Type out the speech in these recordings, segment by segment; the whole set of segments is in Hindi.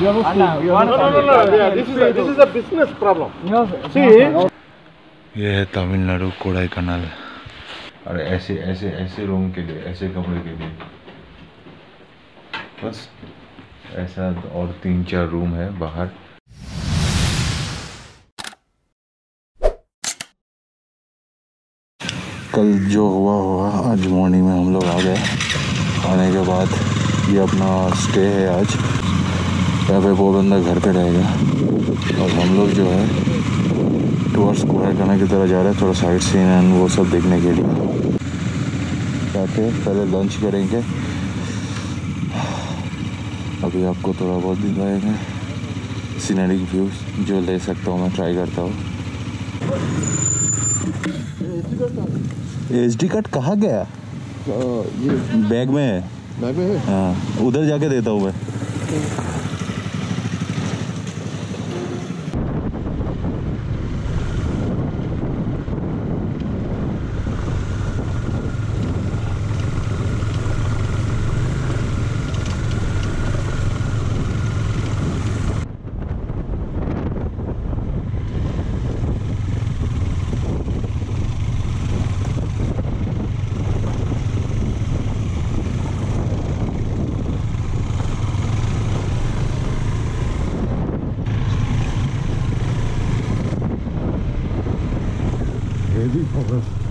You are Muslim. You are No, no, no, no. Yeah, this is a, this is a business problem. Muslim. See, ये है तमिलनाडु कोडाई कनाल और ऐसे ऐसे ऐसे रूम के लिए ऐसे कमरे के लिए बस ऐसा और तीन चार रूम है बाहर कल जो हुआ हुआ आज मॉर्निंग में हम लोग आ गए आने के बाद ये अपना स्टे है आज यहाँ पे वो बंदा घर पे रहेगा। और हम लोग जो है टूवर्ड्स कोडाईकनाल की तरह जा रहे हैं थोड़ा साइड सीन एंड वो सब देखने के लिए। जाके पहले लंच करेंगे। अभी आपको थोड़ा बहुत दिखाएँगे। सीनरी व्यू जो ले सकता हूँ मैं ट्राई करता हूँ। एच डी कार्ड कहाँ गया? बैग में है। बैग में है। हाँ उधर जाके देता हूँ मैं। ready for us.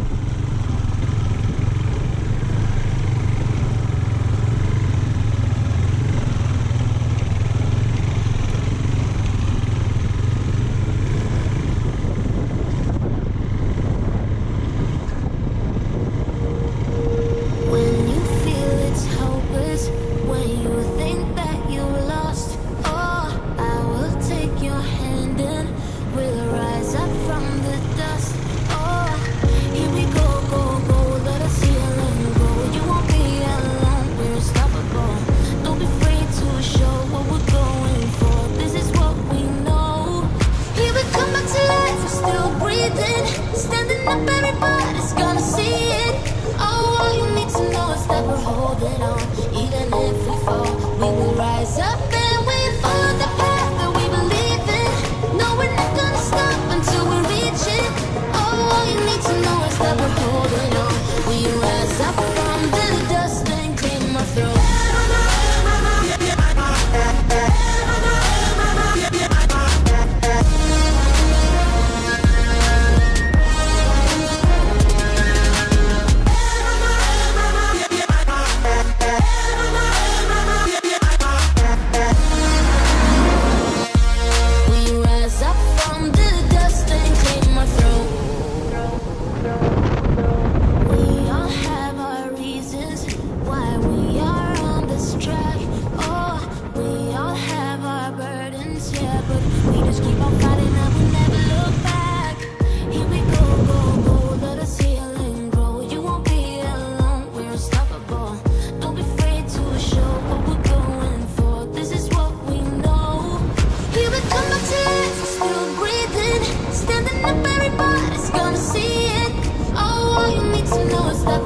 Standing up, everybody's gonna see it. Oh, all you need to know is that we're holding on.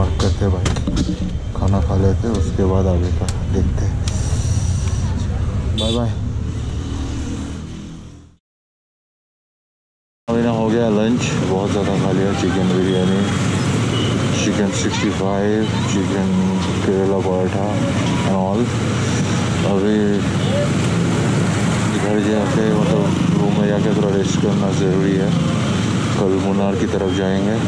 park करते भाई, खाना खा लेते उसके बाद आगे का देखते बाय बाय हो गया लंच बहुत ज़्यादा खा लिया chicken biryani chicken 65 chicken Kerala paratha and all अभी घर जाके मतलब रूम में जाके थोड़ा रेस्ट करना ज़रूरी है। कल मुनार की तरफ़ जाएँगे।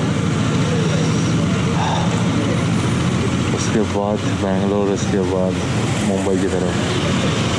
उसके बाद बेंगलोर उसके बाद मुंबई की तरफ़।